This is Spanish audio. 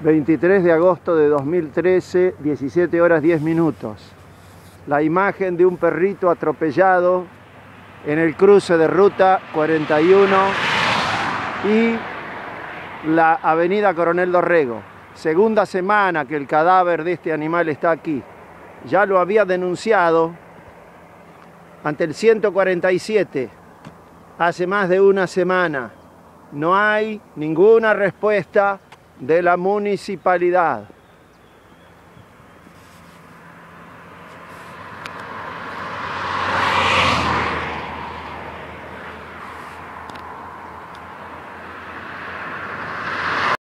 23 de agosto de 2013, 17 horas 10 minutos. La imagen de un perrito atropellado en el cruce de ruta 41 y la avenida Coronel Dorrego. Segunda semana que el cadáver de este animal está aquí. Ya lo había denunciado ante el 147 hace más de una semana. No hay ninguna respuesta de la municipalidad.